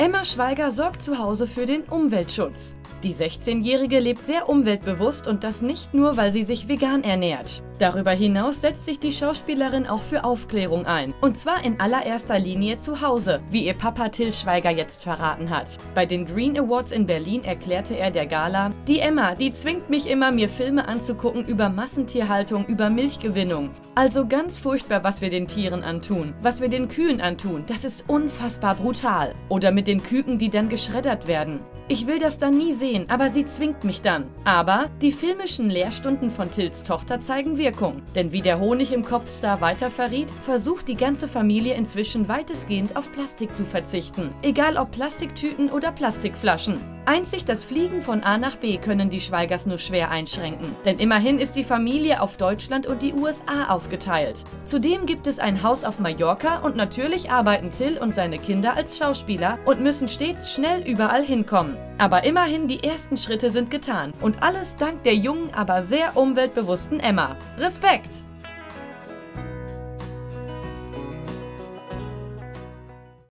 Emma Schweiger sorgt zu Hause für den Umweltschutz. Die 16-Jährige lebt sehr umweltbewusst und das nicht nur, weil sie sich vegan ernährt. Darüber hinaus setzt sich die Schauspielerin auch für Aufklärung ein. Und zwar in allererster Linie zu Hause, wie ihr Papa Till Schweiger jetzt verraten hat. Bei den Green Awards in Berlin erklärte er der Gala, die Emma, die zwingt mich immer, mir Filme anzugucken über Massentierhaltung, über Milchgewinnung. Also ganz furchtbar, was wir den Tieren antun. Was wir den Kühen antun, das ist unfassbar brutal. Oder mit den Küken, die dann geschreddert werden. Ich will das dann nie sehen, aber sie zwingt mich dann. Aber die filmischen Lehrstunden von Tills Tochter zeigen Wirkung. Denn wie der Honig im Kopfstar weiter verriet, versucht die ganze Familie inzwischen weitestgehend auf Plastik zu verzichten. Egal ob Plastiktüten oder Plastikflaschen. Einzig das Fliegen von A nach B können die Schweigers nur schwer einschränken. Denn immerhin ist die Familie auf Deutschland und die USA aufgeteilt. Zudem gibt es ein Haus auf Mallorca und natürlich arbeiten Till und seine Kinder als Schauspieler und müssen stets schnell überall hinkommen. Aber immerhin die ersten Schritte sind getan und alles dank der jungen, aber sehr umweltbewussten Emma. Respekt!